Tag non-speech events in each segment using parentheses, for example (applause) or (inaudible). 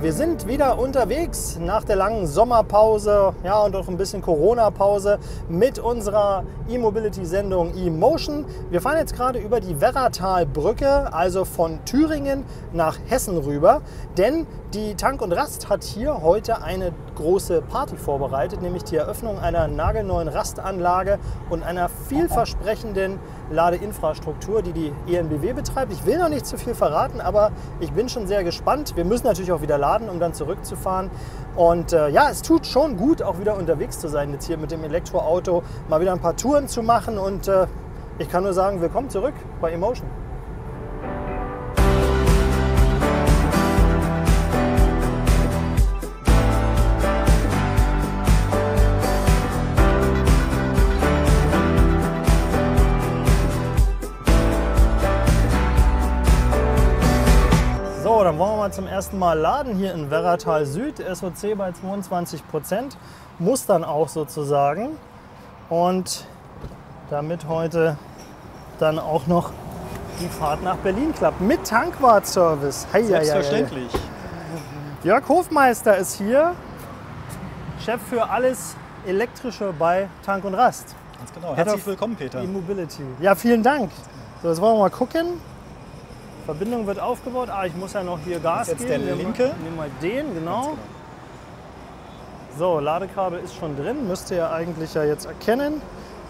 Wir sind wieder unterwegs nach der langen Sommerpause ja, und auch ein bisschen Corona-Pause mit unserer E-Mobility-Sendung eMotion. Wir fahren jetzt gerade über die Werratalbrücke, also von Thüringen nach Hessen rüber, denn die Tank und Rast hat hier heute eine große Party vorbereitet, nämlich die Eröffnung einer nagelneuen Rastanlage und einer vielversprechenden Ladeinfrastruktur, die die ENBW betreibt. Ich will noch nicht zu viel verraten, aber ich bin schon sehr gespannt. Wir müssen natürlich auch wieder laden, um dann zurückzufahren. Und äh, ja, es tut schon gut, auch wieder unterwegs zu sein, jetzt hier mit dem Elektroauto, mal wieder ein paar Touren zu machen. Und äh, ich kann nur sagen, willkommen zurück bei Emotion. Dann wollen wir mal zum ersten Mal laden hier in Werratal Süd. SOC bei 22 Prozent. Muss dann auch sozusagen. Und damit heute dann auch noch die Fahrt nach Berlin klappt. Mit Tankwart-Service. Hei, hei, hei, hei. Selbstverständlich. Jörg Hofmeister ist hier. Chef für alles Elektrische bei Tank und Rast. Ganz genau. Herzlich willkommen, Peter. E-Mobility. Ja, vielen Dank. So, jetzt wollen wir mal gucken. Verbindung wird aufgebaut. Ah, ich muss ja noch hier Gas Das ist jetzt geben. der linke. Nehmen wir den, genau. Genau. So, Ladekabel ist schon drin. Müsst ihr ja eigentlich ja jetzt erkennen.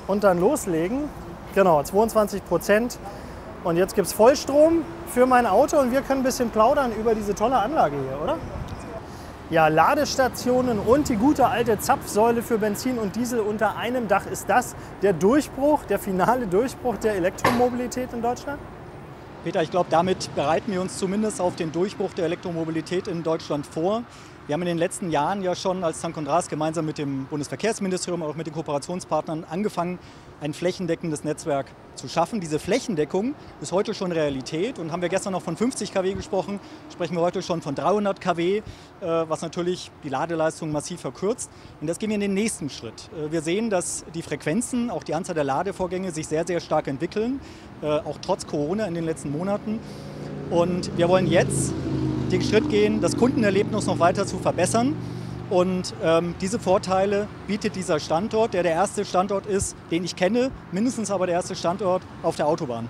Und dann loslegen. Genau, 22 Prozent. Und jetzt gibt es Vollstrom für mein Auto und wir können ein bisschen plaudern über diese tolle Anlage hier, oder? Ja, Ladestationen und die gute alte Zapfsäule für Benzin und Diesel unter einem Dach. Ist das der Durchbruch, der finale Durchbruch der Elektromobilität in Deutschland? Peter, ich glaube, damit bereiten wir uns zumindest auf den Durchbruch der Elektromobilität in Deutschland vor. Wir haben in den letzten Jahren ja schon als Tank und Ras gemeinsam mit dem Bundesverkehrsministerium, auch mit den Kooperationspartnern angefangen, ein flächendeckendes Netzwerk zu schaffen. Diese Flächendeckung ist heute schon Realität und haben wir gestern noch von 50 kW gesprochen, sprechen wir heute schon von 300 kW, äh, was natürlich die Ladeleistung massiv verkürzt. Und das gehen wir in den nächsten Schritt. Äh, Wir sehen, dass die Frequenzen, auch die Anzahl der Ladevorgänge sich sehr, sehr stark entwickeln, äh, auch trotz Corona in den letzten Monaten. Und wir wollen jetzt den Schritt gehen, das Kundenerlebnis noch weiter zu verbessern. Und ähm, diese Vorteile bietet dieser Standort, der der erste Standort ist, den ich kenne, mindestens aber der erste Standort auf der Autobahn.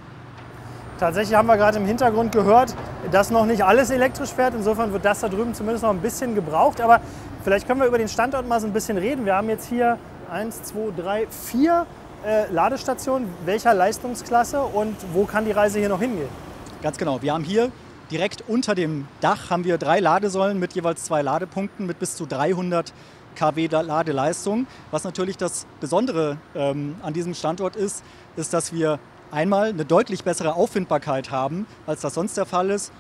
Tatsächlich haben wir gerade im Hintergrund gehört, dass noch nicht alles elektrisch fährt. Insofern wird das da drüben zumindest noch ein bisschen gebraucht. Aber vielleicht können wir über den Standort mal so ein bisschen reden. Wir haben jetzt hier eins, zwei, drei, vier äh, Ladestationen. Welcher Leistungsklasse und wo kann die Reise hier noch hingehen? Ganz genau. Wir haben hier direkt unter dem Dach haben wir drei Ladesäulen mit jeweils zwei Ladepunkten mit bis zu 300 kW Ladeleistung. Was natürlich das Besondere ähm, an diesem Standort ist, ist, dass wir einmal eine deutlich bessere Auffindbarkeit haben, als das sonst der Fall ist.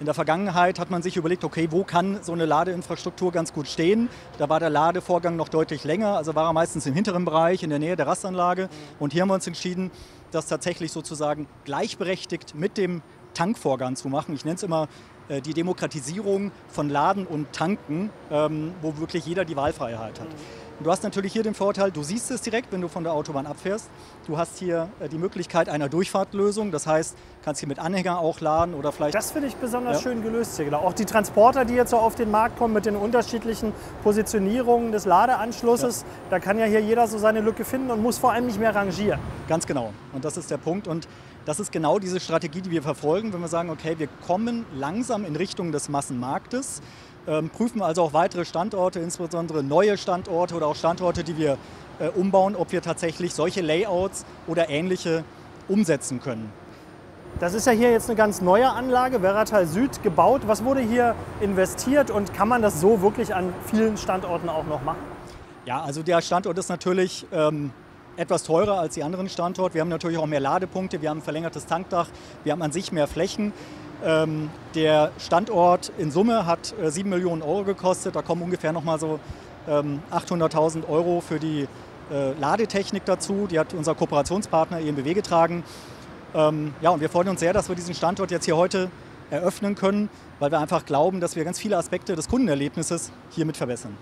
In der Vergangenheit hat man sich überlegt, okay, wo kann so eine Ladeinfrastruktur ganz gut stehen? Da war der Ladevorgang noch deutlich länger, also war er meistens im hinteren Bereich, in der Nähe der Rastanlage. Und hier haben wir uns entschieden, das tatsächlich sozusagen gleichberechtigt mit dem Tankvorgang zu machen. Ich nenne es immer äh, die Demokratisierung von Laden und Tanken, ähm, wo wirklich jeder die Wahlfreiheit hat. Und du hast natürlich hier den Vorteil, du siehst es direkt, wenn du von der Autobahn abfährst. Du hast hier äh, die Möglichkeit einer Durchfahrtlösung, das heißt, kannst hier mit Anhänger auch laden oder vielleicht Das finde ich besonders Ja. schön gelöst hier. Genau. Auch die Transporter, die jetzt so auf den Markt kommen mit den unterschiedlichen Positionierungen des Ladeanschlusses, da kann ja hier jeder so seine Lücke finden und muss vor allem nicht mehr rangieren. Ganz genau. Und das ist der Punkt. Und das ist genau diese Strategie, die wir verfolgen, wenn wir sagen, okay, wir kommen langsam in Richtung des Massenmarktes, ähm, prüfen also auch weitere Standorte, insbesondere neue Standorte oder auch Standorte, die wir äh, umbauen, ob wir tatsächlich solche Layouts oder ähnliche umsetzen können. Das ist ja hier jetzt eine ganz neue Anlage, Werratal Süd, gebaut. Was wurde hier investiert und kann man das so wirklich an vielen Standorten auch noch machen? Ja, also der Standort ist natürlich ähm, etwas teurer als die anderen Standorte. Wir haben natürlich auch mehr Ladepunkte, wir haben ein verlängertes Tankdach, wir haben an sich mehr Flächen. Ähm, der Standort in Summe hat äh, 7 Millionen Euro gekostet. Da kommen ungefähr nochmal so ähm, 800.000 Euro für die äh, Ladetechnik dazu. Die hat unser Kooperationspartner EMBW getragen. Ähm, ja, und wir freuen uns sehr, dass wir diesen Standort jetzt hier heute eröffnen können, weil wir einfach glauben, dass wir ganz viele Aspekte des Kundenerlebnisses hiermit verbessern.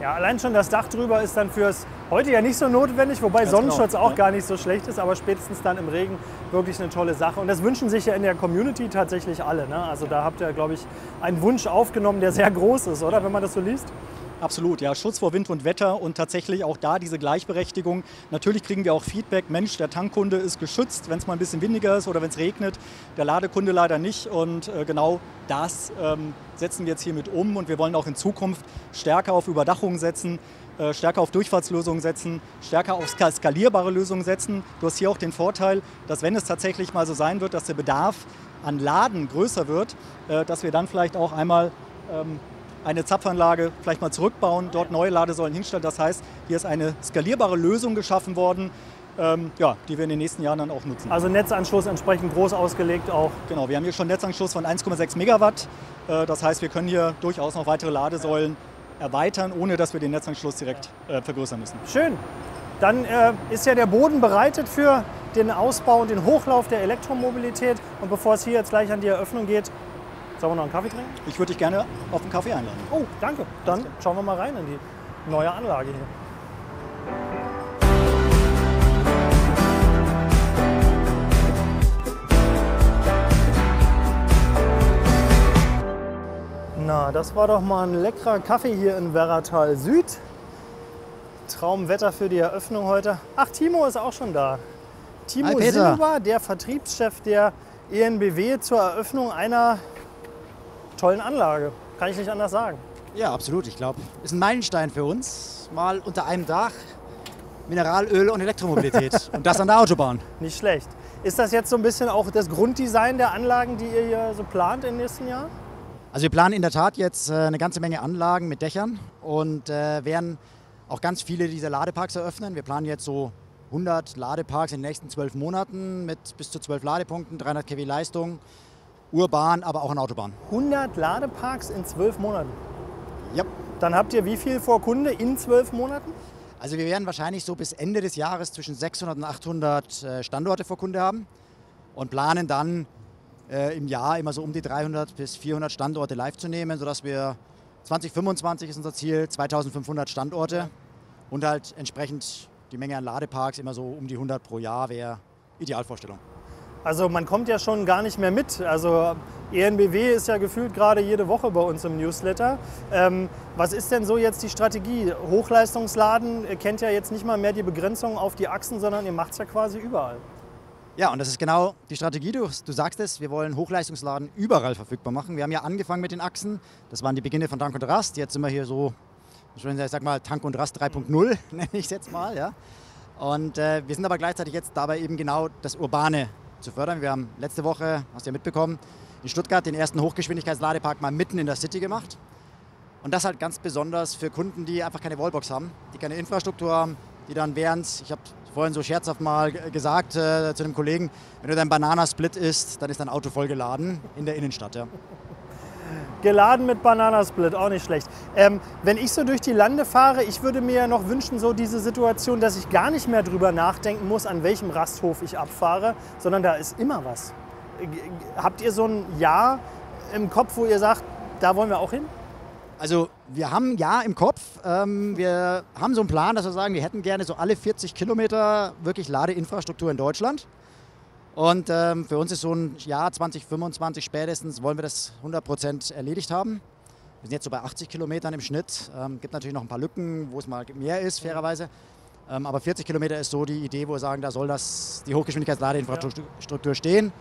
Ja, allein schon das Dach drüber ist dann fürs heute ja nicht so notwendig, wobei Ganz Sonnenschutz genau, auch ja. gar nicht so schlecht ist, aber spätestens dann im Regen wirklich eine tolle Sache. Und das wünschen sich ja in der Community tatsächlich alle. Ne? Also da habt ihr, glaube ich, einen Wunsch aufgenommen, der sehr groß ist, oder? Wenn man das so liest. Absolut, ja. Schutz vor Wind und Wetter und tatsächlich auch da diese Gleichberechtigung. Natürlich kriegen wir auch Feedback, Mensch, der Tankkunde ist geschützt, wenn es mal ein bisschen windiger ist oder wenn es regnet. Der Ladekunde leider nicht. Und äh, genau das ähm, setzen wir jetzt hiermit um. Und wir wollen auch in Zukunft stärker auf Überdachung setzen, äh, stärker auf Durchfahrtslösungen setzen, stärker auf ska- skalierbare Lösungen setzen. Du hast hier auch den Vorteil, dass wenn es tatsächlich mal so sein wird, dass der Bedarf an Laden größer wird, äh, dass wir dann vielleicht auch einmal ähm, eine Zapfanlage vielleicht mal zurückbauen, dort neue Ladesäulen hinstellen. Das heißt, hier ist eine skalierbare Lösung geschaffen worden, ähm, ja, die wir in den nächsten Jahren dann auch nutzen. Also Netzanschluss entsprechend groß ausgelegt auch. Genau, wir haben hier schon Netzanschluss von 1,6 Megawatt. Äh, das heißt, wir können hier durchaus noch weitere Ladesäulen erweitern, ohne dass wir den Netzanschluss direkt äh, vergrößern müssen. Schön. Dann äh, ist ja der Boden bereitet für den Ausbau und den Hochlauf der Elektromobilität. Und bevor es hier jetzt gleich an die Eröffnung geht, sollen wir noch einen Kaffee trinken? Ich würde dich gerne auf einen Kaffee einladen. Oh, danke. Dann schauen wir mal rein in die neue Anlage hier. Na, das war doch mal ein leckerer Kaffee hier in Werratal Süd. Traumwetter für die Eröffnung heute. Ach, Timo ist auch schon da. Timo Hi. Silber, der Vertriebschef der ENBW zur Eröffnung einer tollen Anlage. Kann ich nicht anders sagen. Ja, absolut. Ich glaube, ist ein Meilenstein für uns. Mal unter einem Dach Mineralöl und Elektromobilität. (laughs) und das an der Autobahn. Nicht schlecht. Ist das jetzt so ein bisschen auch das Grunddesign der Anlagen, die ihr hier so plant im nächsten Jahr? Also wir planen in der Tat jetzt äh, eine ganze Menge Anlagen mit Dächern und äh, werden auch ganz viele dieser Ladeparks eröffnen. Wir planen jetzt so 100 Ladeparks in den nächsten zwölf Monaten mit bis zu 12 Ladepunkten, 300 kW Leistung, urban, aber auch an Autobahn. 100 Ladeparks in zwölf Monaten. Ja. Dann habt ihr wie viel vor Kunde in zwölf Monaten? Also wir werden wahrscheinlich so bis Ende des Jahres zwischen 600 und 800 äh, Standorte vor Kunde haben und planen dann äh, im Jahr immer so um die 300 bis 400 Standorte live zu nehmen, sodass wir 2025 ist unser Ziel, 2500 Standorte und halt entsprechend die Menge an Ladeparks immer so um die 100 pro Jahr wäre Idealvorstellung. Also man kommt ja schon gar nicht mehr mit. Also ENBW ist ja gefühlt gerade jede Woche bei uns im Newsletter. Ähm, was ist denn so jetzt die Strategie? Hochleistungsladen kennt ja jetzt nicht mal mehr die Begrenzung auf die Achsen, sondern ihr macht es ja quasi überall. Ja, und das ist genau die Strategie. Du, du sagst es, wir wollen Hochleistungsladen überall verfügbar machen. Wir haben ja angefangen mit den Achsen. Das waren die Beginne von Tank und Rast. Jetzt sind wir hier so, ich sag mal, Tank und Rast 3.0, (laughs) nenne ich es jetzt mal. Ja. Und äh, wir sind aber gleichzeitig jetzt dabei, eben genau das Urbane zu fördern. Wir haben letzte Woche, hast du ja mitbekommen, in Stuttgart den ersten Hochgeschwindigkeitsladepark mal mitten in der City gemacht. Und das halt ganz besonders für Kunden, die einfach keine Wallbox haben, die keine Infrastruktur haben, die dann während, ich habe vorhin so scherzhaft mal gesagt äh, zu einem Kollegen, wenn du dein Bananasplit isst, dann ist dein Auto vollgeladen in der Innenstadt. Ja. Geladen mit Bananasplit, auch nicht schlecht. Ähm, wenn ich so durch die Lande fahre, ich würde mir ja noch wünschen, so diese Situation, dass ich gar nicht mehr drüber nachdenken muss, an welchem Rasthof ich abfahre, sondern da ist immer was. Habt ihr so ein Jahr im Kopf, wo ihr sagt, da wollen wir auch hin? Also wir haben ja im Kopf, ähm, wir haben so einen Plan, dass wir sagen, wir hätten gerne so alle 40 Kilometer wirklich Ladeinfrastruktur in Deutschland. Und ähm, für uns ist so ein Jahr 2025 spätestens, wollen wir das 100% erledigt haben. Wir sind jetzt so bei 80 Kilometern im Schnitt. Ähm, gibt natürlich noch ein paar Lücken, wo es mal mehr ist, fairerweise. Ähm, aber 40 Kilometer ist so die Idee, wo wir sagen, da soll das, die Hochgeschwindigkeitsladeinfrastruktur stehen.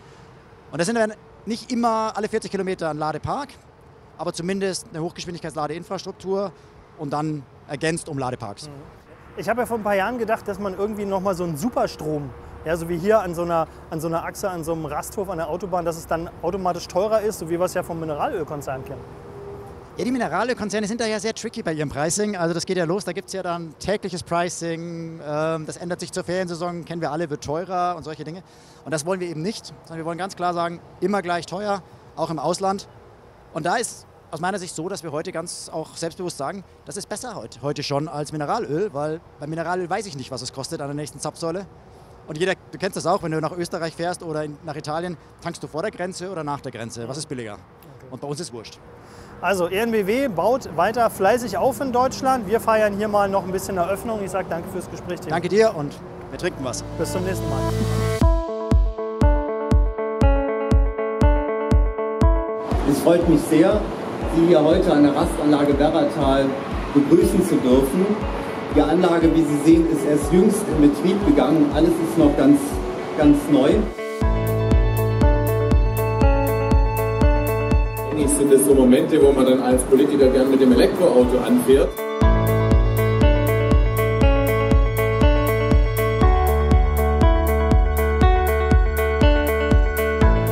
Und das sind dann nicht immer alle 40 Kilometer ein Ladepark, aber zumindest eine Hochgeschwindigkeitsladeinfrastruktur und dann ergänzt um Ladeparks. Ich habe ja vor ein paar Jahren gedacht, dass man irgendwie nochmal so einen Superstrom, ja, so wie hier an so, einer, an so einer Achse, an so einem Rasthof an der Autobahn, dass es dann automatisch teurer ist, so wie wir es ja vom Mineralölkonzern kennen. Ja, die Mineralölkonzerne sind da ja sehr tricky bei ihrem Pricing. Also das geht ja los, da gibt es ja dann tägliches Pricing, ähm, das ändert sich zur Feriensaison, kennen wir alle, wird teurer und solche Dinge. Und das wollen wir eben nicht, sondern wir wollen ganz klar sagen, immer gleich teuer, auch im Ausland. Und da ist aus meiner Sicht so, dass wir heute ganz auch selbstbewusst sagen, das ist besser heute, heute schon als Mineralöl, weil bei Mineralöl weiß ich nicht, was es kostet an der nächsten Zapfsäule. Und jeder, du kennst das auch, wenn du nach Österreich fährst oder in, nach Italien, tankst du vor der Grenze oder nach der Grenze. Was ist billiger? Und bei uns ist wurscht. Also ENBW baut weiter fleißig auf in Deutschland. Wir feiern hier mal noch ein bisschen Eröffnung. Ich sage danke fürs Gespräch. Timo. Danke dir und wir trinken was. Bis zum nächsten Mal. Es freut mich sehr, Sie hier heute an der Rastanlage Werratal begrüßen zu dürfen. Die Anlage, wie Sie sehen, ist erst jüngst in Betrieb gegangen. Alles ist noch ganz, ganz neu. Eigentlich sind es so Momente, wo man dann als Politiker gern mit dem Elektroauto anfährt.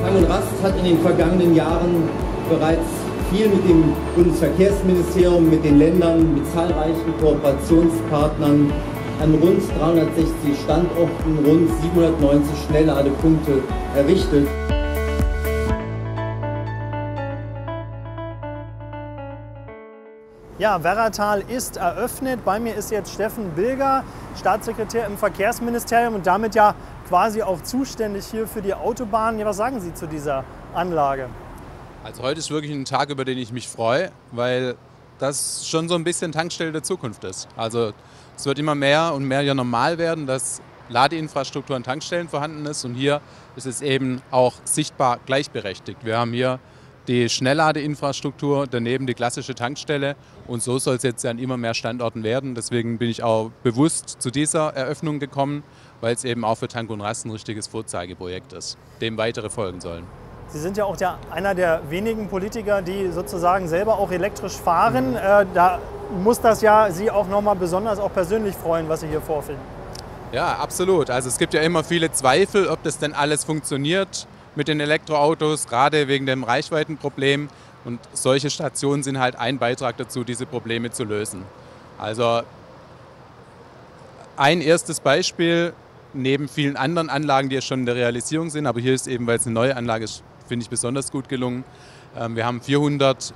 Tang und Rast hat in den vergangenen Jahren bereits viel mit dem Bundesverkehrsministerium, mit den Ländern, mit zahlreichen Kooperationspartnern an rund 360 Standorten rund 790 Schnellladepunkte errichtet. Ja, Werratal ist eröffnet. Bei mir ist jetzt Steffen Bilger, Staatssekretär im Verkehrsministerium und damit ja quasi auch zuständig hier für die Autobahnen. Ja, was sagen Sie zu dieser Anlage? Also heute ist wirklich ein Tag, über den ich mich freue, weil das schon so ein bisschen Tankstelle der Zukunft ist. Also es wird immer mehr und mehr ja normal werden, dass Ladeinfrastruktur an Tankstellen vorhanden ist und hier ist es eben auch sichtbar gleichberechtigt. Wir haben hier die Schnellladeinfrastruktur, daneben die klassische Tankstelle und so soll es jetzt an immer mehr Standorten werden. Deswegen bin ich auch bewusst zu dieser Eröffnung gekommen, weil es eben auch für Tank und Rast ein richtiges Vorzeigeprojekt ist, dem weitere folgen sollen. Sie sind ja auch der, einer der wenigen Politiker, die sozusagen selber auch elektrisch fahren. Mhm. Äh, da muss das ja Sie auch nochmal besonders auch persönlich freuen, was Sie hier vorfinden. Ja, absolut. Also es gibt ja immer viele Zweifel, ob das denn alles funktioniert mit den Elektroautos, gerade wegen dem Reichweitenproblem. Und solche Stationen sind halt ein Beitrag dazu, diese Probleme zu lösen. Also ein erstes Beispiel neben vielen anderen Anlagen, die ja schon in der Realisierung sind, aber hier ist eben, weil es eine neue Anlage ist, finde ich besonders gut gelungen. Ähm, wir haben 400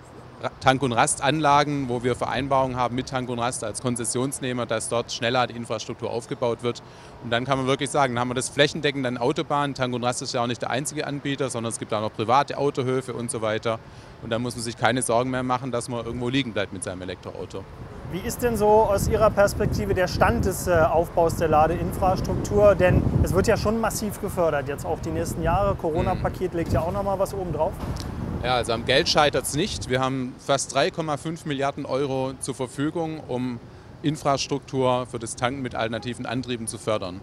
Tank- und Rastanlagen, wo wir Vereinbarungen haben mit Tank und Rast als Konzessionsnehmer, dass dort schneller die Infrastruktur aufgebaut wird. Und dann kann man wirklich sagen, dann haben wir das flächendeckend an Autobahnen. Tank und Rast ist ja auch nicht der einzige Anbieter, sondern es gibt auch noch private Autohöfe und so weiter. Und dann muss man sich keine Sorgen mehr machen, dass man irgendwo liegen bleibt mit seinem Elektroauto. Wie ist denn so aus Ihrer Perspektive der Stand des äh, Aufbaus der Ladeinfrastruktur? Denn es wird ja schon massiv gefördert, jetzt auch die nächsten Jahre. Corona-Paket legt ja auch noch mal was oben drauf. Ja, also am Geld scheitert es nicht. Wir haben fast 3,5 Milliarden Euro zur Verfügung, um Infrastruktur für das Tanken mit alternativen Antrieben zu fördern.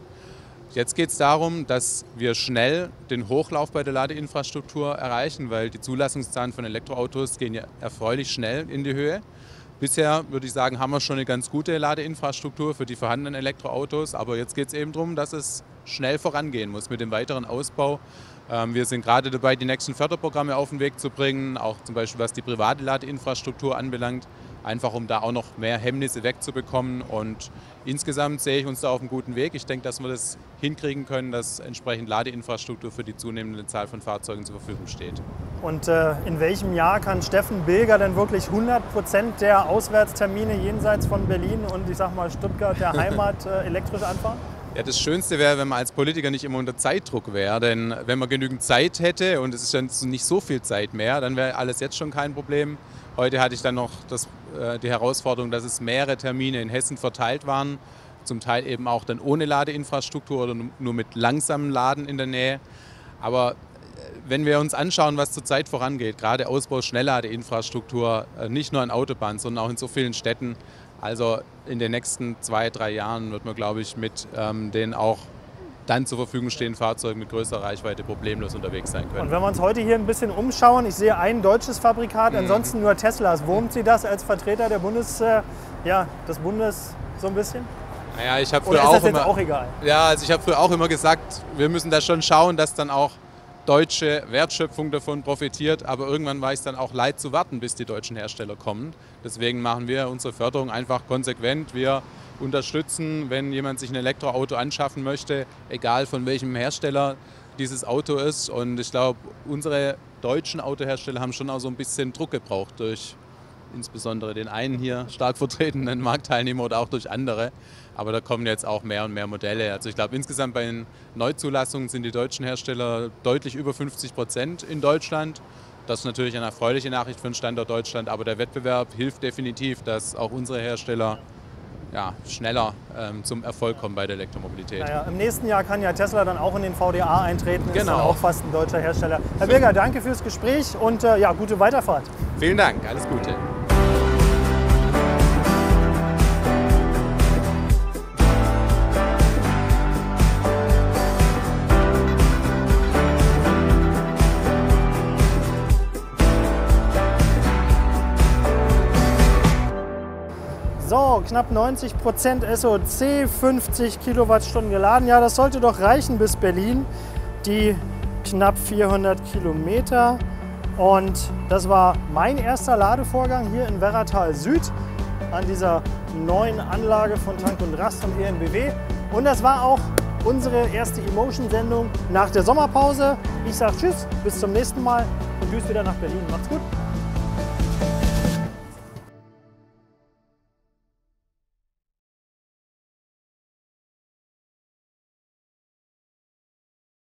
Jetzt geht es darum, dass wir schnell den Hochlauf bei der Ladeinfrastruktur erreichen, weil die Zulassungszahlen von Elektroautos gehen ja erfreulich schnell in die Höhe. Bisher würde ich sagen, haben wir schon eine ganz gute Ladeinfrastruktur für die vorhandenen Elektroautos, aber jetzt geht es eben darum, dass es schnell vorangehen muss mit dem weiteren Ausbau. Ähm, wir sind gerade dabei, die nächsten Förderprogramme auf den Weg zu bringen, auch zum Beispiel was die private Ladeinfrastruktur anbelangt, einfach um da auch noch mehr Hemmnisse wegzubekommen. Und insgesamt sehe ich uns da auf einem guten Weg. Ich denke, dass wir das hinkriegen können, dass entsprechend Ladeinfrastruktur für die zunehmende Zahl von Fahrzeugen zur Verfügung steht. Und äh, in welchem Jahr kann Steffen Bilger denn wirklich 100 Prozent der Auswärtstermine jenseits von Berlin und ich sag mal Stuttgart der (laughs) Heimat äh, elektrisch anfahren? Ja, das Schönste wäre, wenn man als Politiker nicht immer unter Zeitdruck wäre. Denn wenn man genügend Zeit hätte und es ist dann nicht so viel Zeit mehr, dann wäre alles jetzt schon kein Problem. Heute hatte ich dann noch das, äh, die Herausforderung, dass es mehrere Termine in Hessen verteilt waren. Zum Teil eben auch dann ohne Ladeinfrastruktur oder nur mit langsamem Laden in der Nähe. Aber äh, wenn wir uns anschauen, was zurzeit vorangeht, gerade Ausbau Schnellladeinfrastruktur, äh, nicht nur an Autobahnen, sondern auch in so vielen Städten, also in den nächsten zwei, drei Jahren wird man, glaube ich, mit ähm, den auch dann zur Verfügung stehenden Fahrzeugen mit größerer Reichweite problemlos unterwegs sein können. Und wenn wir uns heute hier ein bisschen umschauen, ich sehe ein deutsches Fabrikat, mhm. ansonsten nur Teslas. Wurmt Sie das als Vertreter der Bundes, äh, ja, des Bundes so ein bisschen? Naja, ich habe früher auch immer, auch egal? Ja, also ich habe früher auch immer gesagt, wir müssen da schon schauen, dass dann auch deutsche Wertschöpfung davon profitiert. Aber irgendwann war es dann auch leid zu warten, bis die deutschen Hersteller kommen. Deswegen machen wir unsere Förderung einfach konsequent. Wir unterstützen, wenn jemand sich ein Elektroauto anschaffen möchte, egal von welchem Hersteller dieses Auto ist. Und ich glaube, unsere deutschen Autohersteller haben schon auch so ein bisschen Druck gebraucht durch insbesondere den einen hier stark vertretenen Marktteilnehmer oder auch durch andere. Aber da kommen jetzt auch mehr und mehr Modelle. Also ich glaube, insgesamt bei den Neuzulassungen sind die deutschen Hersteller deutlich über 50 Prozent in Deutschland. Das ist natürlich eine erfreuliche Nachricht für den Standort Deutschland, aber der Wettbewerb hilft definitiv, dass auch unsere Hersteller ja, schneller ähm, zum Erfolg kommen bei der Elektromobilität. Naja, Im nächsten Jahr kann ja Tesla dann auch in den VDA eintreten, ist Genau. dann auch fast ein deutscher Hersteller. Herr Birger, danke fürs Gespräch und äh, ja, gute Weiterfahrt. Vielen Dank, alles Gute. Knapp 90 Prozent SOC, 50 Kilowattstunden geladen. Ja, das sollte doch reichen bis Berlin. Die knapp 400 Kilometer. Und das war mein erster Ladevorgang hier in Werratal Süd an dieser neuen Anlage von Tank und Rast und ENBW. Und das war auch unsere erste Emotion-Sendung nach der Sommerpause. Ich sage Tschüss, bis zum nächsten Mal und Tschüss wieder nach Berlin. Macht's gut.